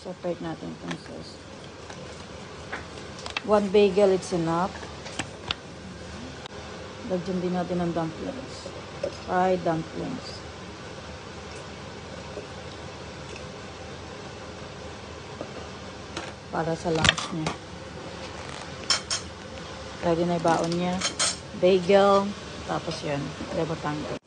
Separate natin itong sauce. One bagel, it's enough. Lagyan din natin ng dumplings. Fried dumplings. Para sa lunch niya. Ready na yung baon niya. Bagel. Tapos yun. Lebo tango.